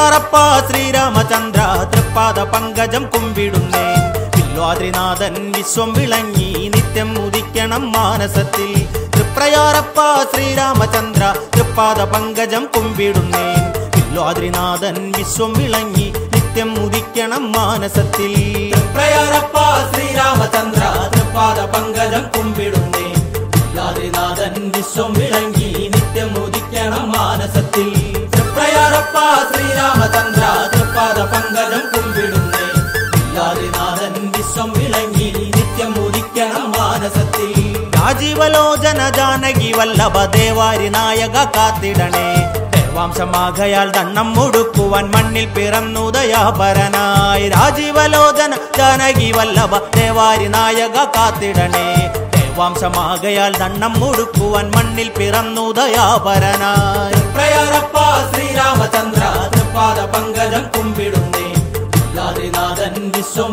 തൃപ്രയാറപ്പ ശ്രീരാമചന്ദ്ര തൃപ്പാദ പങ്കജം കുമ്പിടുന്നേ വില്വാദ്രിനാഥൻ വിശ്വം വിളങ്ങി നിത്യം ഉദിക്കണം മാനസത്തിൽ തൃപ്രയാറപ്പ ശ്രീരാമചന്ദ്ര തൃപ്പാദ പങ്കജം കുമ്പിടുന്നേ വില്വാദ്രിനാഥൻ വിശ്വം വിളങ്ങി നിത്യം ഉദിക്കണം മാനസത്തിൽ തൃപ്രയാറപ്പ ശ്രീരാമചന്ദ്ര തൃപ്പാദ പങ്കജം കുമ്പിടുന്നേ യാതിനാഥൻ വിശ്വം വിളങ്ങി തൃപ്രയാറപ്പ ശ്രീരാമചന്ദ്ര തൃപ്പാദ പങ്കജം കുമ്പിടുന്നേ യാതിനാഥൻ വിശ്വം വിളങ്ങി നിത്യം ഉദിക്കണം മാനസത്തിൽ രാജീവലോചന ജാനകി വല്ലഭ ദേവാരി നായക കാത്തിടണേ ദേവാംശമാകയാൽ ദണ്ണം മുടുക്കുവാൻ മണ്ണിൽ പിറന്നു ദയാപരനായി രാജീവലോചന ജാനകി വല്ലഭ ദേവാരി നായക കാത്തിടണേ ദേവാംശമാകയാൽ ദണ്ണം മുടുക്കുവാൻ മണ്ണിൽ പിറന്നു ദയാപരനായി. പ്രയാറപ്പ ശ്രീരാമചന്ദ്ര തൃപ്പാദ പങ്കജം കുമ്പിടുന്നേ. വിശ്വം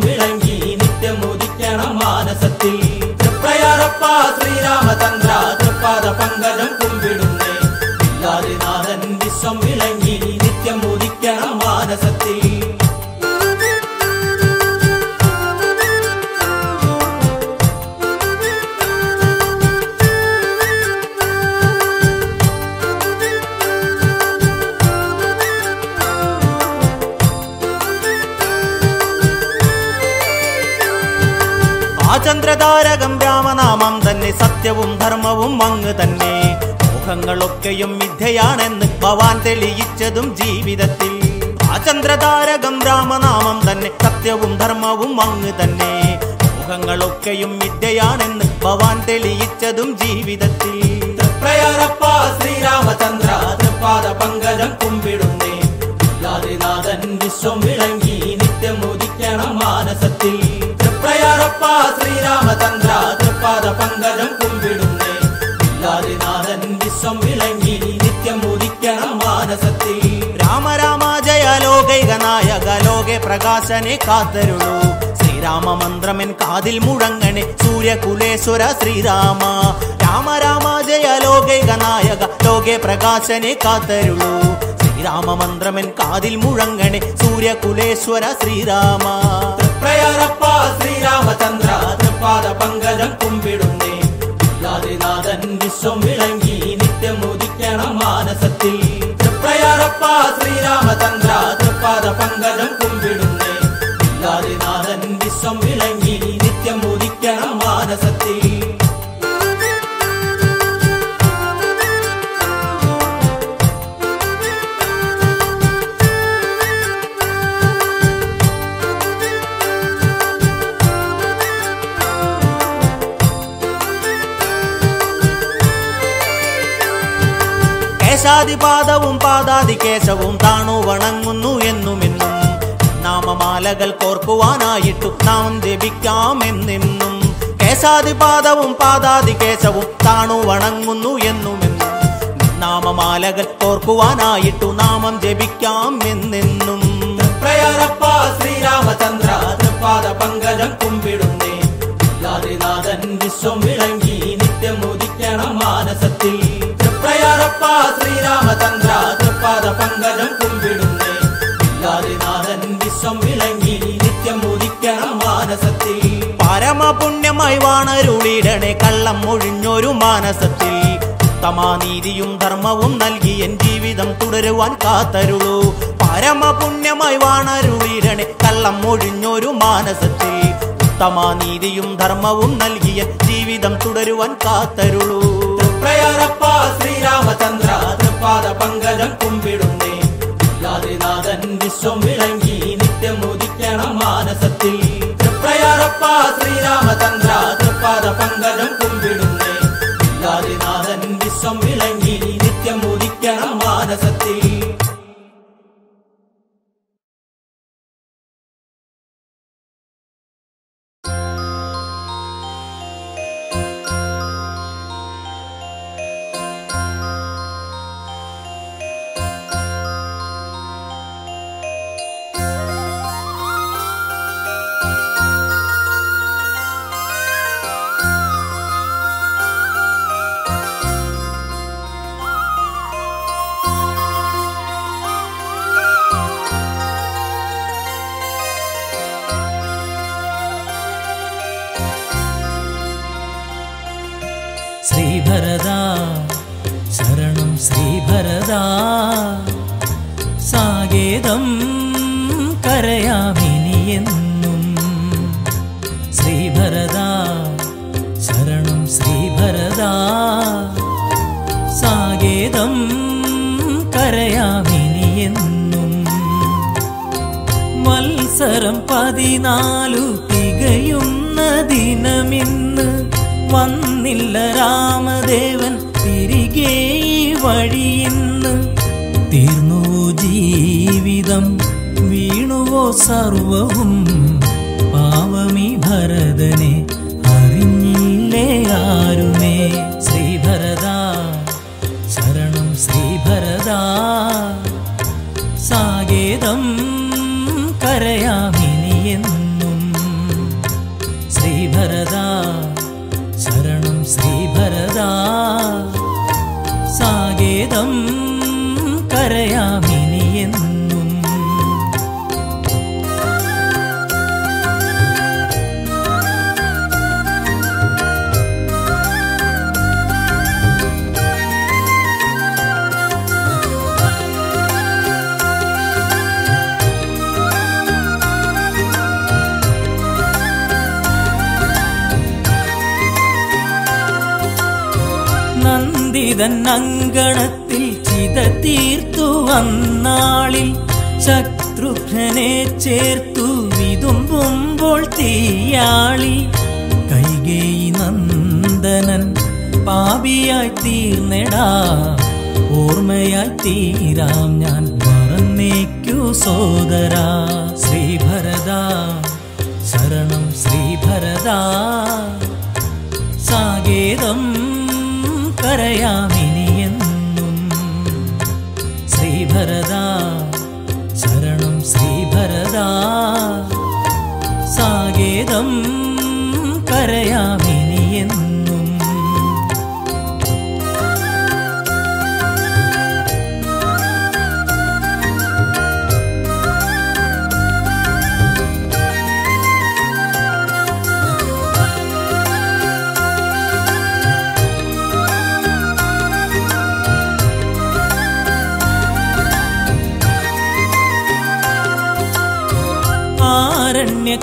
ആ ചന്ദ്രതാരകം രാമനാമം തന്നെ സത്യവും ധർമ്മവും അങ്ങ് തന്നെ. മോഹങ്ങളൊക്കെയും മിഥ്യയാണെന്ന് ഭവാൻ തെളിയിച്ചതും ജീവിതത്തിൽ. ആ ചന്ദ്രതാരകം രാമനാമം തന്നെ സത്യവും ധർമ്മവും അങ്ങ് തന്നെ. മോഹങ്ങളൊക്കെയും മിഥ്യയാണെന്ന് ഭവാൻ തെളിയിച്ചതും ജീവിതത്തിൽ. പ്രയാറപ്പ ശ്രീരാമചന്ദ്ര പങ്കജം കുമ്പിടുന്നേ. വിശ്വം വിളങ്ങി തൃപ്രയാറപ്പ ശ്രീരാമചന്ദ്ര തൃപ്പാദ പങ്കജം കുമ്പിടുന്നേ. യാതിനാഥൻ വിശ്വം വിളങ്ങി നിത്യം ഉദിക്കണം മാനസത്തിൽ. രാമ രാമ ജയ ലോകൈക നായക ലോകെ പ്രകാശനെ കാത്തരുളൂ. ശ്രീരാമ മന്ത്രമെൻ കാതിൽ മുഴങ്ങണേ സൂര്യകുലേശ്വര ശ്രീരാമ. രാമ രാമ ജയ ലോകൈക നായക ലോകെ പ്രകാശനെ കാത്തരുളൂ. ശ്രീരാമ മന്ത്രമെൻ കാതിൽ മുഴങ്ങണേ സൂര്യകുലേശ്വര ശ്രീരാമ. പ്രയാറപ്പ ശ്രീരാമചന്ദ്ര തൃപ്പാദ പങ്കജം കുമ്പിടുന്നേ യാതിനാഥൻ വിശ്വം വിളങ്ങി നിത്യം ഉദിക്കണം മാനസത്തിൽ തൃപ്രയാറപ്പ ശ്രീരാമചന്ദ്ര തൃപ്പാദ പങ്കജം കേശാദിപാദവും പാദാതി കേശവും താണു വണങ്ങുന്നു എന്നുമെന്നും നാമമാലകൾ കോർക്കുവാനായിട്ടു നാം ജപിക്കാമെന്നെന്നും കേശാദിപാദവും പാദാതി കേശവും താണു വണങ്ങുന്നു എന്നുമെന്നും നാമമാലകൾ കോർക്കുവാനായിട്ടു നാമം ജപിക്കാം എന്നെന്നും പ്രയാറപ്പ ശ്രീരാമചന്ദ്ര തൃപ്പാദ പങ്കജം കുമ്പിടുന്നേ വിശ്വം വിളങ്ങി തൃപ്രയാറപ്പ ശ്രീരാമചന്ദ്ര തൃപ്പാദ പങ്കജം കുമ്പിടുന്നേ. യാതിനാഥൻ വിശ്വം വിളങ്ങി നിത്യം ഉദിക്കണം മാനസത്തിൽ. പരമപുണ്യമായി വാണരുളിടണേ കള്ളം ഒഴിഞ്ഞൊരു മാനസത്തിൽ. ഉത്തമാനീതിയും ധർമ്മവും നൽകി എൻ ജീവിതം തുടരുവാൻ കാത്തരുളൂ. പരമപുണ്യമായി വാണരുളിടണേ കള്ളം ഒഴിഞ്ഞൊരു മാനസത്തിൽ. ഉത്തമാനീതിയും ധർമ്മവും നൽകിയ ജീവിതം തുടരുവാൻ കാത്തരുളൂ. പ്രയാറപ്പ ശ്രീരാമചന്ദ്ര തൃപ്പാദ പങ്കജം കുമ്പിടുന്നേ യാതിനാഥൻ വിശ്വം വിളങ്ങി നിത്യം ഉദിക്കണം മാനസത്തിൽ തൃപ്രയാറപ്പ ശ്രീരാമചന്ദ്ര തൃപ്പാദ പങ്കജം തീരാം ഞാൻ മറന്നേക്കു സോദരാ. ശ്രീഭരത ശരണം ശ്രീഭരത സാകേതം കരയാമിനിയെന്നും ശ്രീഭരത ശരണം ശ്രീഭരത സാകേതം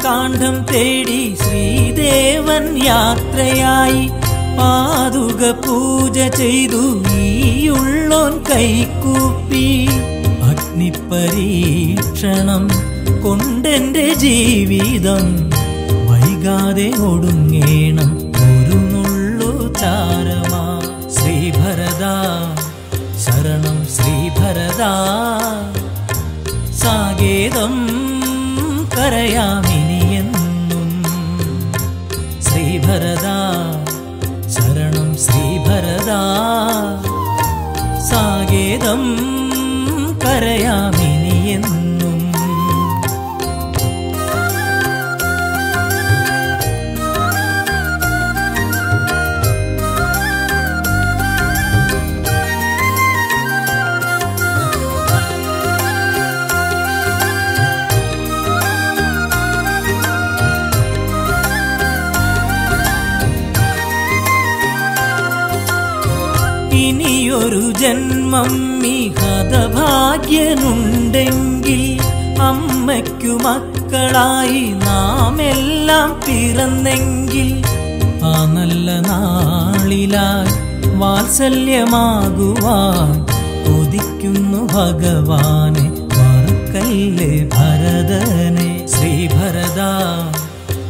ആരണ്യകാന്ഡം തേടി ശ്രീദേവൻ യാത്രയായി. പാതുക പൂജ ചെയ്തു ഈയുള്ളോൻ കൈക്കൂപ്പി. അഗ്നിപരീക്ഷണം കൊണ്ടെന്റെ ജീവിതം. വൈകാതെ ഒടുങ്ങേണം ഒരു നുള്ളു ശ്രീഭരത ശരണം ശ്രീഭരത. സാകേതം കരയാമിനിയെന്നും भरदा शरणं श्रीभरदा। सागेदं करयामि। ഈ ഹതഭാഗ്യനുണ്ടെങ്കിൽ അമ്മയ്ക്കു മക്കളായി നാം എല്ലാം പിറന്നെങ്കിൽ ആ നല്ല നാളിലായി വാത്സല്യമാകുവാൻ കൊതിക്കുന്നു ഭഗവാനെ. മറക്കല്ലേ ഭരതനെ. ശ്രീഭരത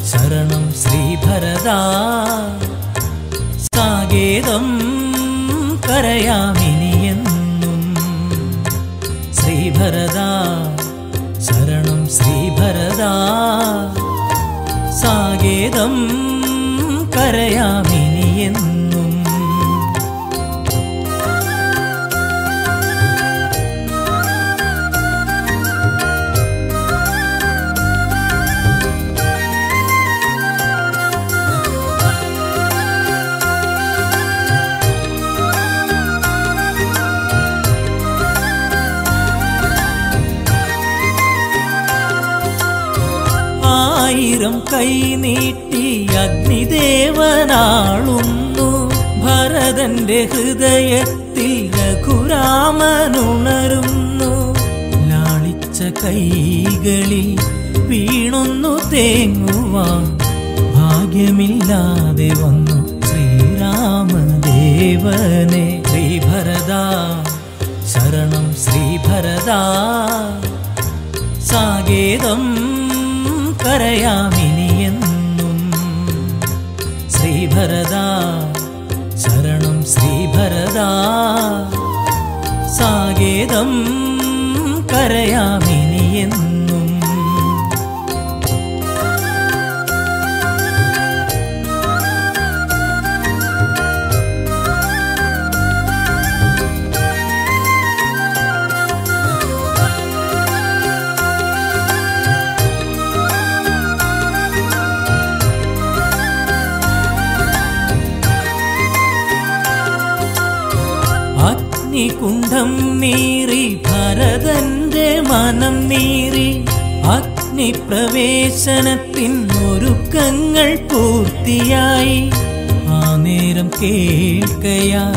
ശരണം ശ്രീഭരത. സാകേതം കരയാമിനിയെന്നും ശ്രീഭരത ശരണം ശ്രീഭരത സാകേതം കരയാമിനിയെന്നും ആയിരം കൈ നീട്ടി അഗ്നിദേവനാളുന്നു. ഭര ഭരതന്റെ ഹൃദയത്തിൽ രഘുരാമനുണരുന്നു. ലാളിച്ച കൈകളിൽ വീണൊന്നു തേങ്ങുവാൻ ഭാഗ്യമില്ലാതെ വന്നു ശ്രീരാമദേവനെ. ശ്രീഭരത ശരണം ശ്രീഭരത. സാകേതം കരയാമിനിയെന്നും ശ്രീഭരത ശരണം ശ്രീഭരത സാകേതം കരയാമിനിയെന്നും അഗ്നികുണ്ഠം നീറി ഭരതന്റെ മനം നീറി അഗ്നിപ്രവേശനത്തിനൊരുക്കങ്ങൾ പൂർത്തിയായി. ആ നേരം കേൾക്കയാ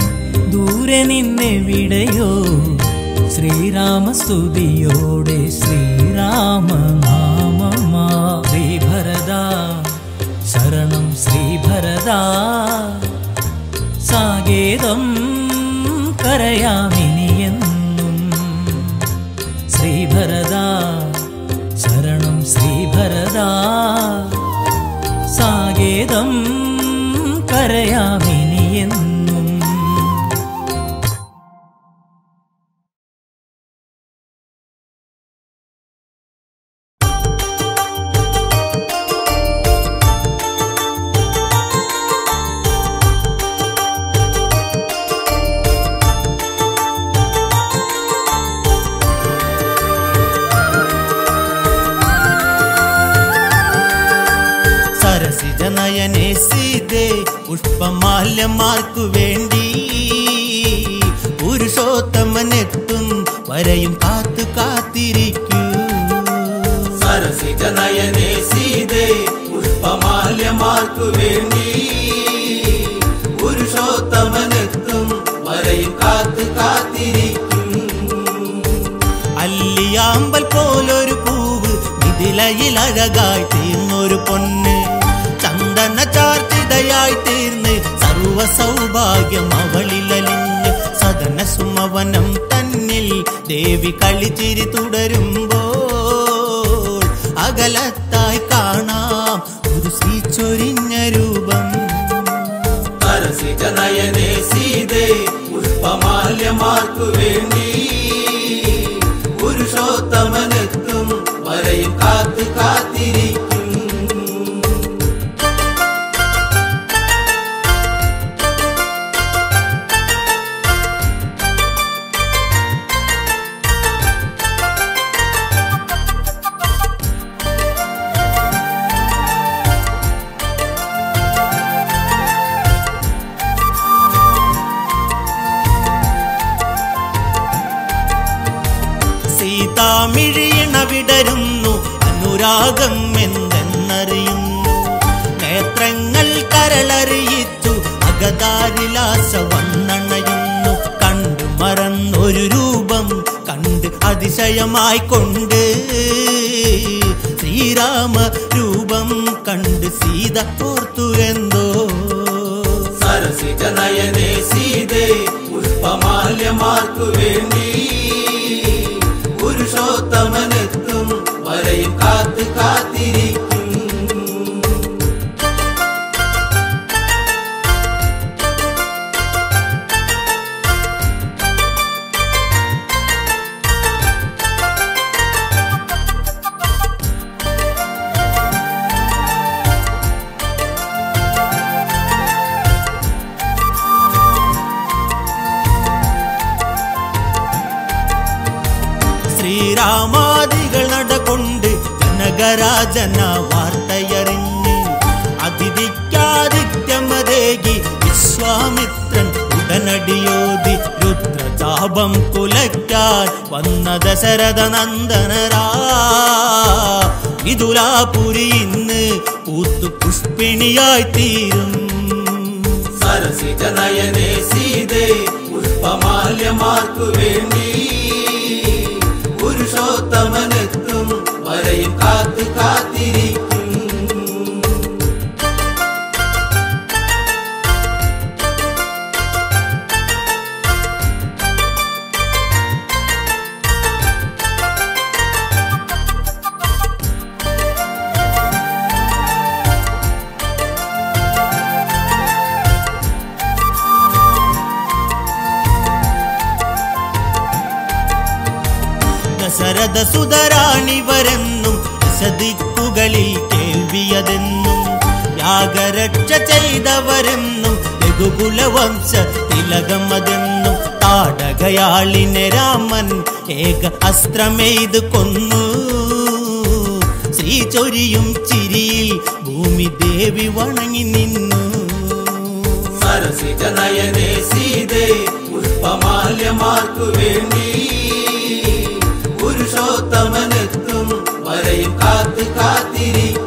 ദൂരെ നിന്നെവിടെയോ? ശ്രീരാമസ്തുതിയോടെ ശ്രീരാമനാമമാ. ശ്രീഭരത ശരണം ശ്രീഭരത. സാകേതം കരയാമിനിയെന്നും ശ്രീഭരത ശരണം ശ്രീഭരത സാകേതം കരയാമിനിയെന്നും സരസിജനയനെ കളിച്ചിരി തുടരുമ്പോൾ അകലത്തായി കാണാം ഒരു ശ്രീചൊരിഞ്ഞ രൂപം. നയനെ സീതേ പുഷ്പമാല്യമാർക്കു വേണ്ടി. പുരുഷോത്തമനെത്തും വരയും കാത്തു പുഷ്പമാല്യമാർക്കു വേണ്ടി പുരുഷോത്തമനെത്തും വരെയും കാത്തു കാത്തിരിക്കും രുദ്രചാപം കുലയ്ക്കാൻ വന്ന ദശരഥ നന്ദനരാ വിതുലാപുരി ഇന്ന് പൂത്തു പുഷ്പിണിയായി തീരും. സരസിജനയനേ സരസിജ നയനേ സീതേ പുഷ്പമാല്യമാർക്കു വേണ്ടി. പുരുഷോത്തമനെത്തും വരയും കാത്തു കാത്തിരിക്കും. ദശരഥ സുതരാണിവരെന്നും സദിക്കുകളിൽ കേൾവിയതെന്നും യാഗരക്ഷ ചെയ്തവരെന്നും രഘുകുലവംശ തിലകമതെന്നും താടകയാളിനെ രാമൻ ഏക അസ്ത്രമെയ്ത് കൊന്നു. ശ്രീ ചൊരിയും ചിരിയിൽ ഭൂമി ദേവി വണങ്ങി നിന്നു. സീതേ പുഷ്പമാല്യമാർക്കു വേണ്ടി പുരുഷോത്തമനെത്തും വരയും കാത്തു കാത്തിരിക്കും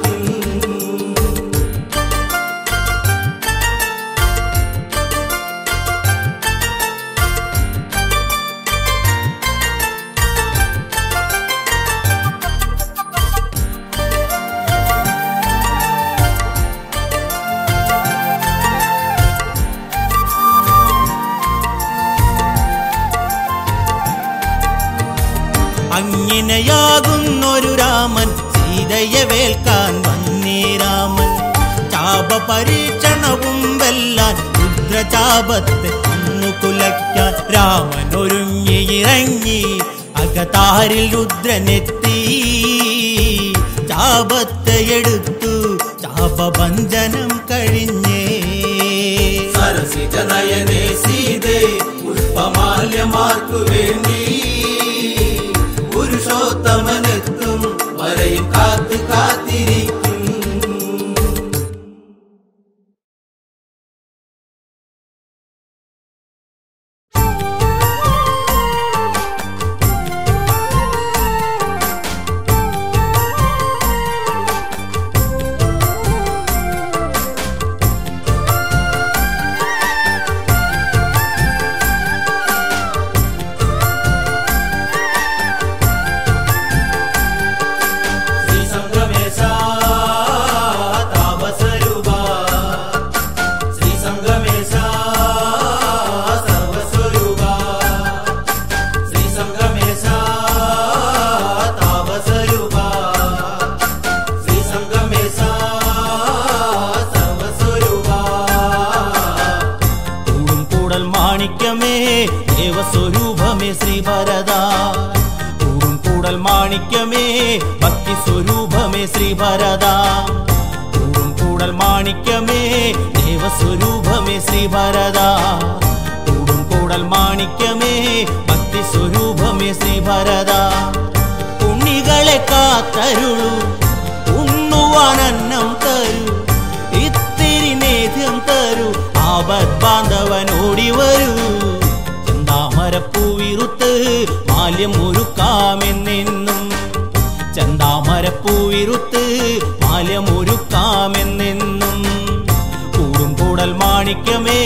അങ്ങനെയാകുന്നൊരു രാമൻ സീതയെ വേൽക്കാൻ വന്നേ രാമൻ. ചാപ പരീക്ഷണവും വെല്ലാൻ രുദ്രചാപത്തെ കുലയ്ക്കാൻ രാമൻ ഒരുങ്ങിയിറങ്ങി അകതാരിൽ രുദ്രനെത്തി. ചാപത്തെ എടുത്തു ചാപഭഞ്ജനം കഴിഞ്ഞേ. സരസിജനയനെ സീതേ പുഷ്പമാല്യമാർക്കു വേണ്ടി പുരുഷോത്തമനെത്തും വരയും കാത്തു കാത്തിരിക്കും സ്വരൂപമേ ശ്രീ ഭരത കൂടും കൂടൽ മാണിക്യമേ ദേവസ്വരൂപമേ ശ്രീ ഭരത കൂടും കൂടൽ മാണിക്യമേ ഭക്തി സ്വരൂപമേ ശ്രീ ഒരുക്കാമെന്നെന്നും കൂടും കൂടൽ മാണിക്യമേ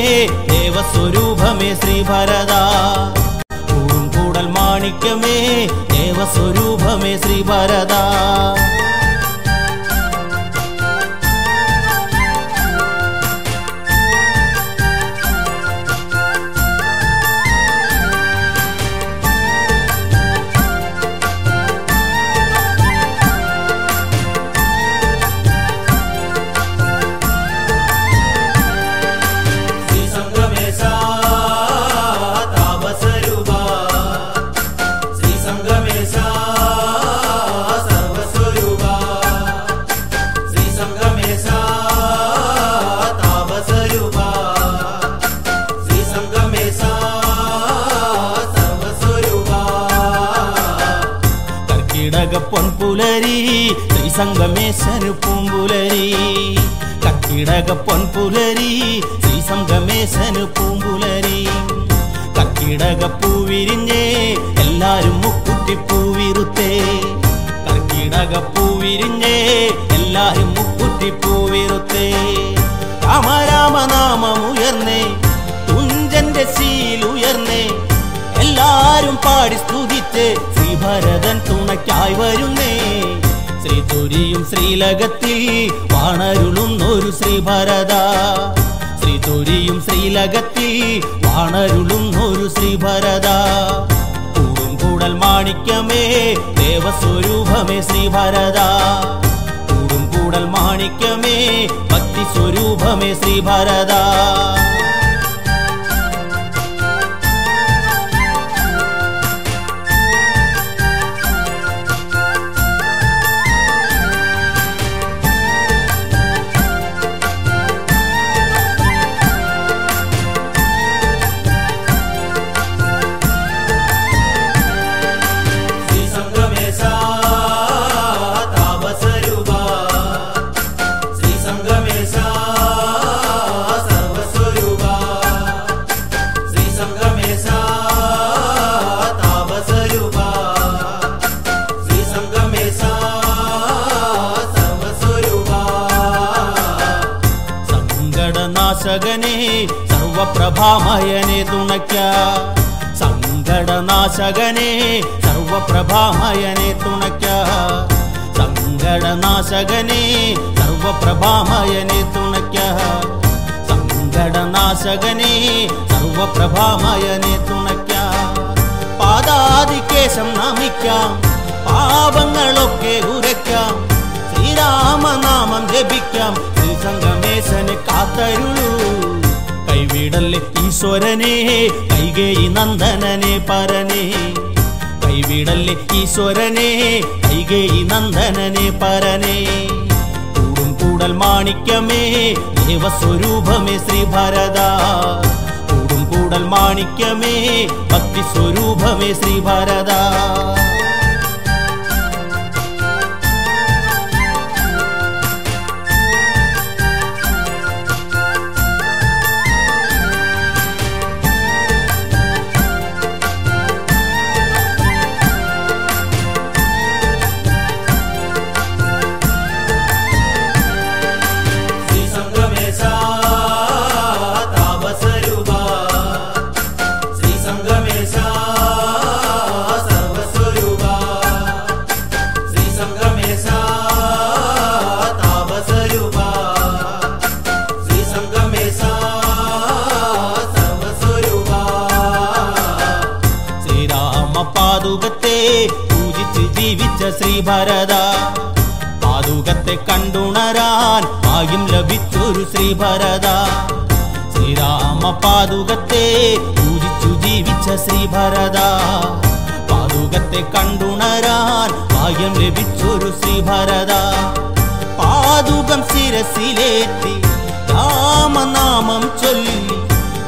ദേവസ്വരൂപമേ ശ്രീഭരത. കൂടും കൂടൽ മാണിക്യമേ ദേവസ്വരൂപമേ ശ്രീ സംഗമേശ്വര പൂമ്പുലരി കക്കിടക പൊൻപുലരി ശ്രീ സംഗമേശന് പൂമ്പുലരി കക്കിടക പൂവിരിഞ്ഞേ എല്ലാരും മുക്കുത്തി പൂവിരുത്തേ കക്കിടക പൂവിരിഞ്ഞേ എല്ലാരും മുക്കുത്തി പൂവിരുത്തേ രാമരാമനാമമുയർന്നേ തുഞ്ചന്റെ ശീലുയർന്നേ. എല്ലാരും പാടി സ്തുതിച്ച് ശ്രീഭരതൻ തുണയ്ക്കായി വരുന്നേ. ശ്രീതുരിയും ശ്രീലകത്തിൽ വാണരുളുന്നൊരു ശ്രീഭരത. ശ്രീതുരിയും ശ്രീലകത്തിൽ വാണരുളുന്നൊരു ശ്രീഭരത. കൂടും കൂടൽ മാണിക്യമേ ദേവസ്വരൂപമേ ശ്രീഭരത. കൂടും കൂടൽ മാണിക്യമേ ഭക്തി സ്വരൂപമേ ശ്രീഭരത. സങ്കടനാശകനെ സർവപ്രഭാമയനെ തുണയ്ക്ക. സങ്കടനാശകനെ സർവപ്രഭാമയനെ തുണയ്ക്ക. സങ്കടനാശകനെ സർവപ്രഭാമയനെ തുണയ്ക്ക. സങ്കടനാശകനെ സർവപ്രഭാമയനെ തുണയ്ക്ക. പാദാതികേശം നമിക്കാം പാപങ്ങളൊക്കെ ഉരയ്ക്കാം. ശ്രീരാമനാമം ജപിക്കാം ശ്രീസംഗമേശന് കാത്തരുളൂ. കൈവിടല്ലേ ഈശ്വരനെ കൈകേയി നന്ദനനെ പരനെ. കൈവിടല്ലേ ഈശ്വരനെ കൈകേയി നന്ദനനെ പരനെ. കൂടും കൂടൽ മാണിക്യമേ ദേവസ്വരൂപമേ ശ്രീ ഭരത കൂടും കൂടൽ മാണിക്യമേ ഭക്തി സ്വരൂപമേ ശ്രീഭരത. ശ്രീസംഗമേശ ശ്രീഭരത പാതുകത്തെ കണ്ടുണരാൻ ഭാഗ്യം ലഭിച്ചൊരു ശ്രീഭരത ശ്രീരാമ പാതുകത്തെ പൂജിച്ചു ജീവിച്ച ശ്രീഭരത പാതുകത്തെ കണ്ടുണരാൻ ഭാഗ്യം ലഭിച്ചൊരു ശ്രീഭരത പാതുകം ശിരസിലേറ്റി രാമനാമം ചൊല്ലി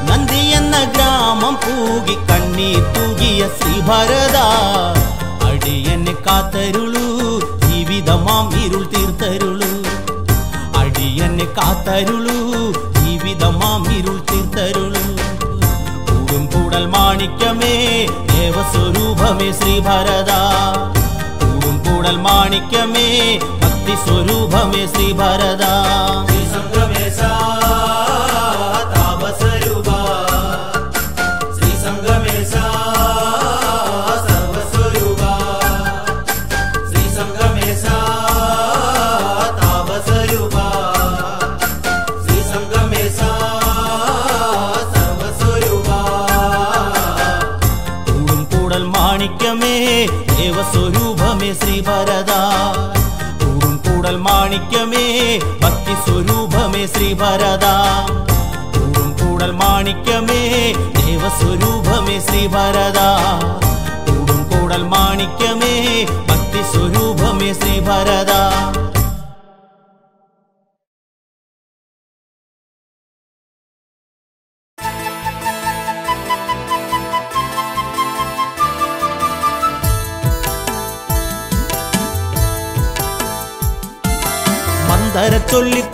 നന്ദി എന്ന ഗ്രാമം പൂകി കണ്ണീർ തൂകിയ ശ്രീഭരത അടിയനെ കാത്തരുളൂ ജീവിതമാം ഇരുൾ തീർത്തരുളൂ അടിയനെ കാത്തരുളൂ ജീവിതമാം ഇരുൾ തീർത്തരുളൂ കൂടും കൂടൽ മാണിക്യമേ ദേവസ്വരൂപമേ ശ്രീഭരത കൂടും കൂടൽ മാണിക്യമേ ഭക്തി സ്വരൂപമേ ശ്രീഭരത ശ്രീസംഗമേശ താപസരൂപ ഭക്തി സ്വരൂപമേ ശ്രീഭരത കൂടും കൂടൽ മാണിക്യമേ ദേവസ്വരൂപമേ ശ്രീഭരത കൂടും കൂടൽ മാണിക്യമേ ഭക്തി സ്വരൂപമേ ശ്രീഭരത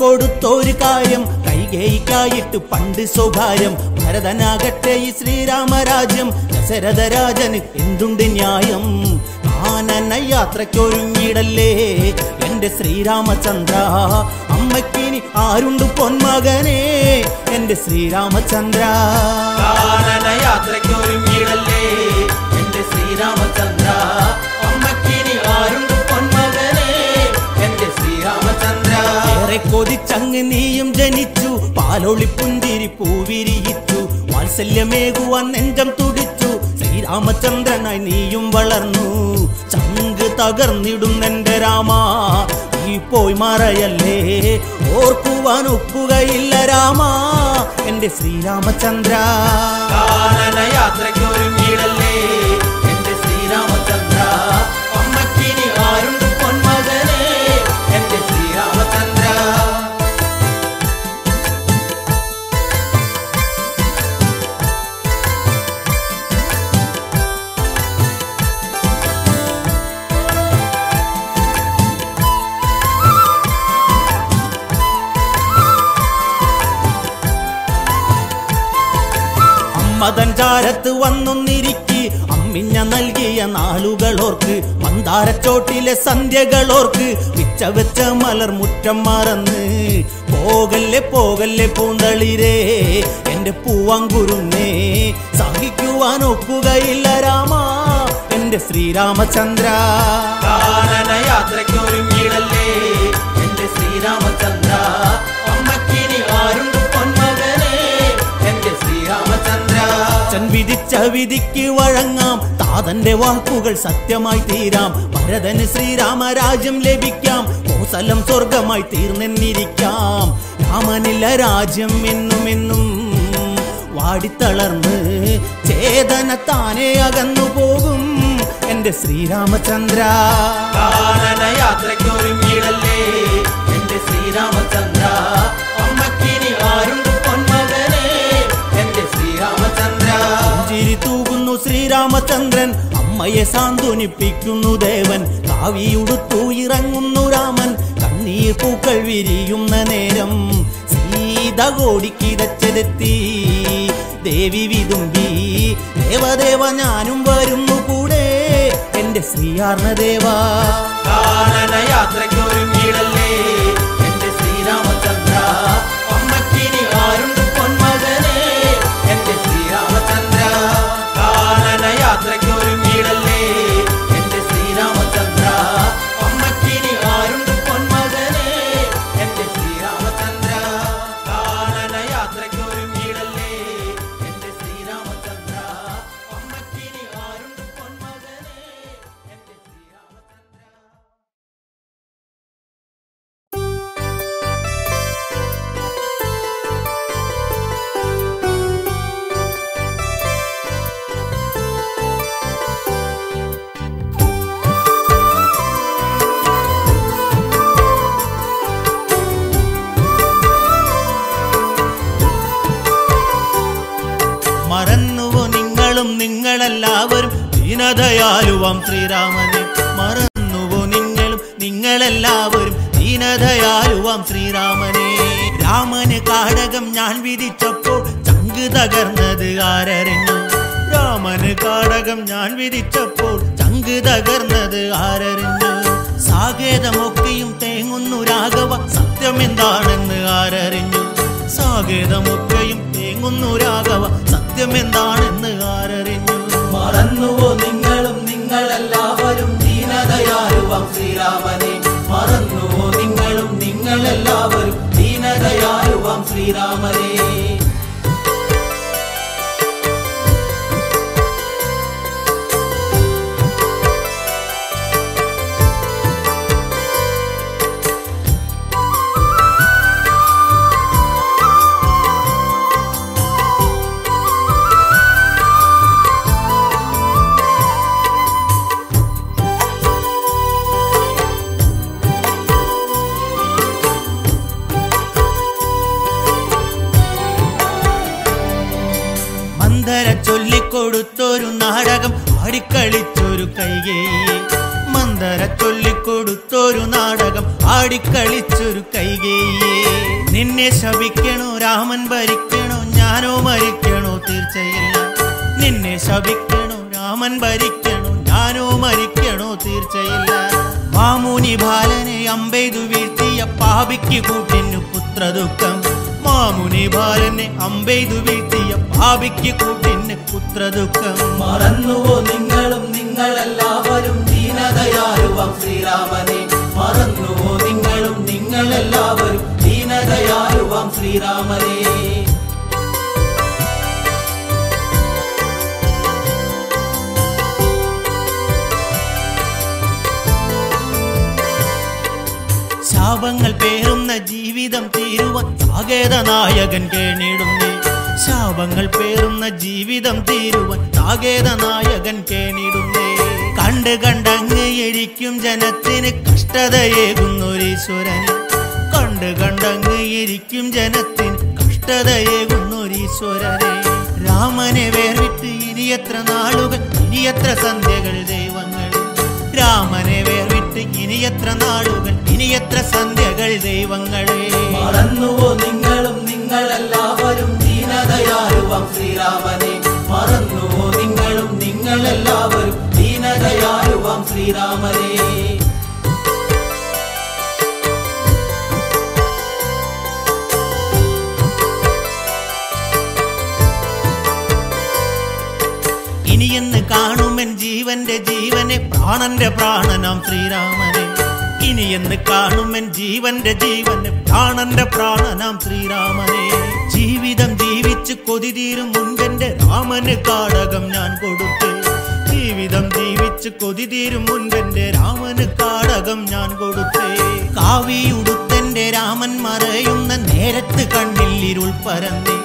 ചൊല്ലിക്കൊടുത്തൊരു കാര്യം കൈകേയിക്കായിട്ട് പണ്ട് സ്വകാര്യം. ഭരതനാകട്ടെ ഈ ശ്രീരാമരാജ്യം. ദശരഥരാജന് എന്തുണ്ട് ന്യായം? കാനന യാത്രയ്ക്കൊരുങ്ങിടല്ലേ? എന്റെ ശ്രീരാമചന്ദ്ര അമ്മക്കിനി ആരുണ്ട് പൊന്മകനെ? എന്റെ ശ്രീരാമചന്ദ്ര. യാത്രയ്ക്കൊരുങ്ങിടല്ലേ? എന്റെ എന്റെ ശ്രീരാമചന്ദ്ര. ഏറെ കൊതിച്ചങ്ങ് നീയും ജനിച്ചു. പാലൊളി പുന്തിരി പൂവിരിയിച്ചു വാത്സല്യമേകുവാൻ നെഞ്ചം തുടിച്ചു. ശ്രീരാമചന്ദ്രനായി നീയും വളർന്നു. ചങ്ക് എന്റെ രാമ. ഈ പോയി മറയല്ലേ? ഓർക്കുവാൻ ഒക്കുകയില്ല രാമ. എന്റെ ശ്രീരാമചന്ദ്ര. കാനന എന്റെ അമ്മക്കിനി ആരുണ്ട് പൊന്മകനെ? എന്റെ ശ്രീരാമചന്ദ്ര അമ്മതൻ ചാരത്ത് വന്നൊന്നിരിക്കി. അമ്മിഞ്ഞ നൽകിയ നാളുകളോർക്ക് മന്ദാരച്ചോട്ടിലെ സന്ധ്യകളോർക്ക് വെച്ച മലർ മുറ്റം മറന്ന് പോകല്ലേ പോകല്ലേ പൂന്തളിരേ എന്റെ പൂവാങ്കുരുന്നേ സഹിക്കുവാൻ ഒക്കുകയില്ല രാമ എന്റെ ശ്രീരാമചന്ദ്ര. കാനന യാത്രയ്ക്കൊരുങ്ങിയിടല്ലേ എന്റെ ശ്രീരാമചന്ദ്ര. അച്ഛൻ വിധിച്ച വിധിക്ക് വഴങ്ങാം. താതന്റെ വാക്കുകൾ സത്യമായി തീരാം. ഭരതന് ശ്രീരാമരാജ്യം ലഭിക്കാം. കോസലം സ്വർഗമായി തീർന്നെന്നിരിക്കാം. രാമനില്ല രാജ്യം എന്നും എന്നും വാടിത്തളർന്ന് ചേതന താനെ അകന്നു പോകും. എന്റെ ശ്രീരാമചന്ദ്ര. യാത്രയ്ക്കൊരുങ്ങിയിടല്ലേ എന്റെ ശ്രീരാമചന്ദ്ര. ശ്രീരാമചന്ദ്രൻ അമ്മയെ സാന്ത്വനിപ്പിക്കുന്നു ദേവൻ. കാവിയുടുത്തു ഇറങ്ങുന്നു രാമൻ. കണ്ണീർ പൂക്കൾ വിരിയുന്ന നേരം സീത കോടിക്കിതച്ചെത്തി ദേവി വിതുമ്പി ദേവദേവ ഞാനും വരുന്നു കൂടെ. എന്റെ ശ്രീയാർണ ദേവാ ദീനദയാലുവാം ശ്രീരാമനെ മറന്നുവോ നിങ്ങളും? നിങ്ങളെല്ലാവരും ദീനദയാലുവാം ശ്രീരാമനെ. രാമന് കാടകം ഞാൻ വിധിച്ചപ്പോൾ ചങ്ക് തകർന്നത് ആരറിഞ്ഞു രാമന് കാടകം ഞാൻ വിധിച്ചപ്പോൾ ചങ്ക് തകർന്നത് ആരറിഞ്ഞു സാകേതമൊക്കെയും തേങ്ങുന്നു രാഘവ സത്യമെന്താണെന്ന് ആരറിഞ്ഞു സാകേതമൊക്കെയും തേങ്ങുന്നു രാഘവ സത്യമെന്താണെന്ന് ആരറിഞ്ഞു മറന്നുവോ നിങ്ങളും നിങ്ങളെല്ലാവരും ദീനദയാലുവാം ശ്രീരാമനെ. മറന്നുവോ നിങ്ങളും നിങ്ങളെല്ലാവരും ദീനദയാലുവാം ശ്രീരാമനെ. ആടിക്കളിച്ചൊരു കൈകേ മന്ദര ചൊല്ലിക്കൊടുത്തൊരു നാടകം ആടിക്കളിച്ചൊരു കൈകേയേ നിന്നെ ശപിക്കണോ രാമൻ ഭരിക്കണോ ഞാനോ മരിക്കണോ തീർച്ചയില്ല നിന്നെ ശപിക്കണോ രാമൻ ഭരിക്കണോ ഞാനോ മരിക്കണോ തീർച്ചയില്ല മാമൂനി ബാലനെ അമ്പെയ്തു വീഴ്ത്തിയ പാപിക്ക് കൂട്ടിനു പുത്രദുഃഖം. മാമുനി ബാലനെ അമ്പെയ്തു വീഴ്ത്തിയ പാപിക്ക് കൂട്ടിന് പുത്രദുഃഖം. മറന്നുവോ നിങ്ങളും നിങ്ങളെല്ലാവരും ദീനതയാലുവാം ശ്രീരാമനെ. മറന്നുവോ നിങ്ങളും നിങ്ങളെല്ലാവരും ദീനതയാലുവാം ശ്രീരാമനെ. ശാപങ്ങൾ പേറുന്ന ജീവിതം തീരുവാൻ സാകേത നായകൻ കേണിടുന്നേ. ശാപങ്ങൾ പേറുന്ന ജീവിതം തീരുവാൻ സാകേത നായകൻ കേണിടുന്നേ. കണ്ട് കണ്ടങ്ങ് ഇരിക്കും ജനത്തിന് കഷ്ടതയേകുന്നൊരീശ്വരൻ. കണ്ട് കണ്ടങ്ങ് ഇരിക്കും ജനത്തിന് കഷ്ടതയേകുന്നൊരീശ്വരനെ. രാമനെ വേർവിട്ട് ഇനി എത്ര നാളുകൾ ഇനി എത്ര സന്ധ്യകൾ ദൈവങ്ങൾ. രാമനെ വേർവിട്ട് ഇനി എത്ര നാളുകൾ ഇനി എത്ര സന്ധ്യകൾ ദൈവങ്ങളെ. നിങ്ങളും നിങ്ങളെല്ലാവരും ദീനതയാലുവാം ശ്രീരാമനെ മറന്നുവോ നിങ്ങളും നിങ്ങളെല്ലാവരും ദീനതയാലുവാം ശ്രീരാമനെ. ഇനിയെന്ന് കാണുമെൻ ജീവന്റെ ജീവനെ പ്രാണന്റെ പ്രാണനാം ശ്രീരാമനെ. ഇനിയെന്ന് കാണുമെൻ ജീവന്റെ ജീവന് പ്രാണന്റെ പ്രാണനാം ശ്രീരാമനെ. ജീവിതം ജീവിച്ച് കൊതി തീരും മുൻപെന്റെ രാമന് കാടകം ഞാൻ കൊടുത്തു. ജീവിതം ജീവിച്ച് കൊതി തീരും മുൻപെന്റെ രാമന് കാടകം ഞാൻ കൊടുത്തേ. കാവിയുടുത്തെന്റെ രാമൻ മറയുന്ന നേരത്ത് കണ്ണിൽ ഇരുൾ പരന്നേ.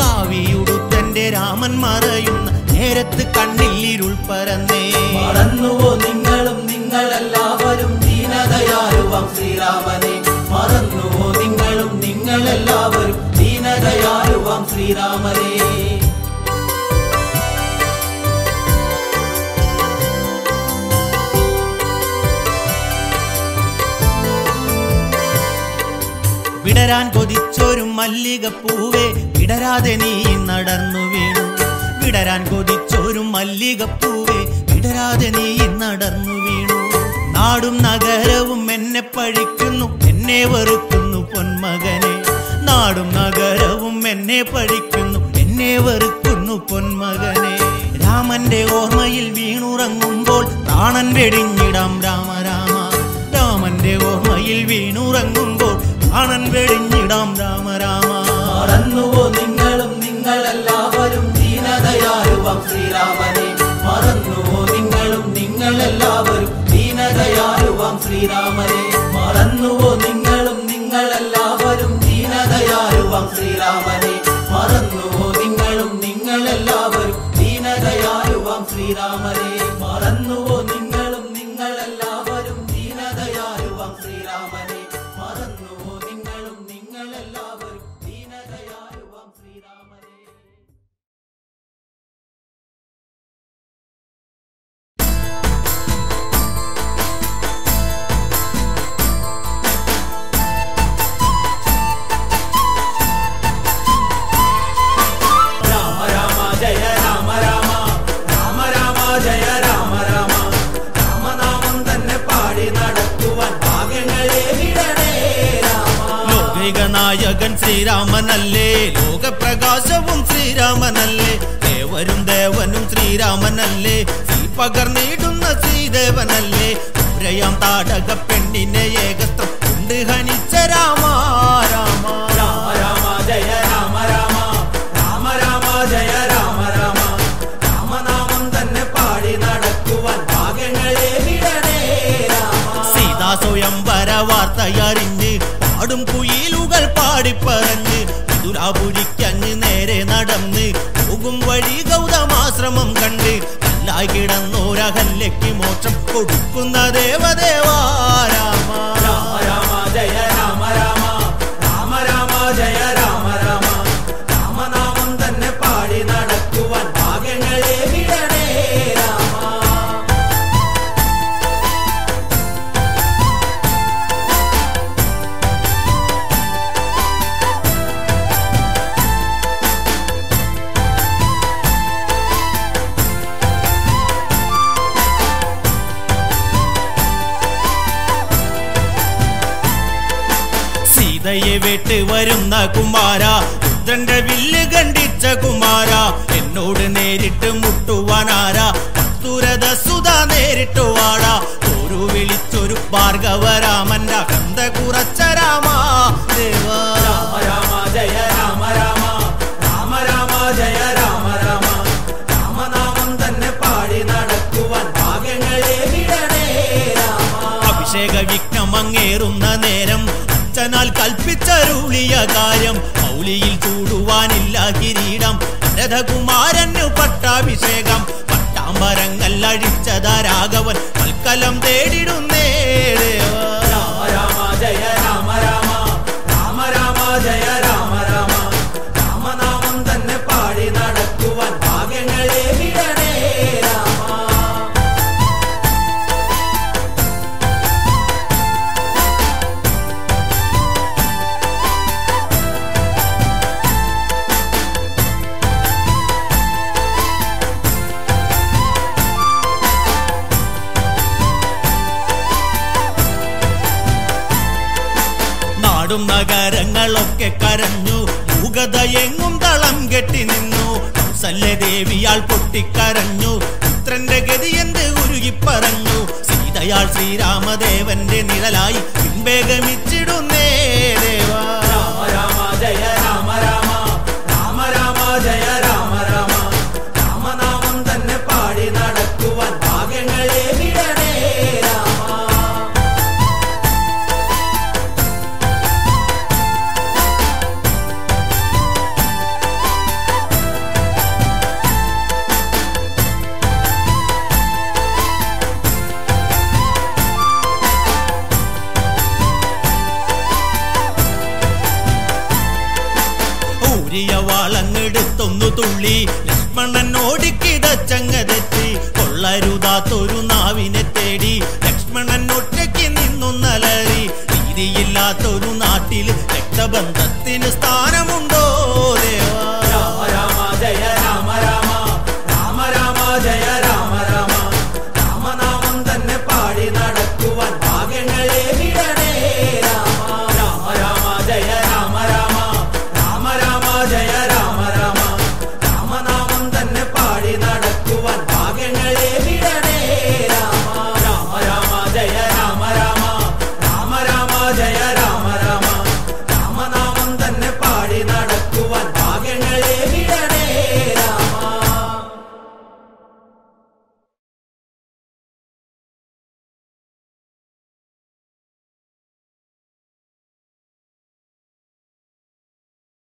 കാവിയുടുത്തെന്റെ രാമൻ മറയുന്ന നേരത്ത് കണ്ണിൽ ഇരുൾ പരന്നേ. മറന്നുവോ നിങ്ങളും നിങ്ങളെല്ലാവരും ദീനതയാലുവാം ശ്രീരാമനെ? മറന്നുവോ നിങ്ങളും നിങ്ങളെല്ലാവരും ദീനതയാലുവാം ശ്രീരാമരേ വിടരാൻ കൊതിച്ചൊരു മല്ലികപ്പൂവേ വിടരാതെ നീ നടന്നു വീണു. വിടരാൻ കൊതിച്ചൊരു മല്ലികപ്പൂവേ വിടരാതെ നീ നടന്നു വീണു. നാടും നഗരവും എന്നെ പഴിക്കുന്നു എന്നെ വെറുക്കുന്നു പൊന്മകനെ. നാടും നഗരവും എന്നെ പഴിക്കുന്നു എന്നെ വെറുക്കുന്നു പൊന്മകനെ. രാമന്റെ ഓർമ്മയിൽ വീണുറങ്ങുമ്പോൾ പ്രാണൻ വെടിഞ്ഞിടാം രാമ രാമ. രാമന്റെ ഓർമ്മയിൽ വീണുറങ്ങുമ്പോൾ പ്രാണൻ വെടിഞ്ഞിടാം രാമ രാമ. മറന്നുവോ നിങ്ങളും നിങ്ങളെല്ലാവരും ദീനതയാലുവാം ശ്രീരാമനെ. മറന്നുവോ നിങ്ങളും നിങ്ങളെല്ലാവരും ദീനതയാലുവാം ശ്രീരാമനെ. മറന്നുവോ നിങ്ങളും നിങ്ങളെല്ലാവരും ശ്രീരാമനെ മറന്നുവോ നിങ്ങളും നിങ്ങളെല്ലാവരും ദീനദയാലുവാം ശ്രീരാമനെ. కొడుకున్న దేవదేవారా? കുമാര രുദ്രന്റെ കുമാര ക്ഷീരാഭിഷേകം പട്ടാമ്പരങ്ങല്ലഴിച്ചത രാഘവൻ. കൊള്ളരുതാത്തൊന്നു തുള്ളി. ലക്ഷ്മണനോടിക്കിത ചങ്ങതെത്തി കൊള്ളരുതാത്തൊരു നാവിനെ തേടി. ലക്ഷ്മണൻ ഒറ്റയ്ക്ക് നിന്നു നലറി. നീതിയില്ലാത്തൊരു നാട്ടിൽ രക്തബന്ധത്തിന് സ്ഥാനമുണ്ടോ ദേവ?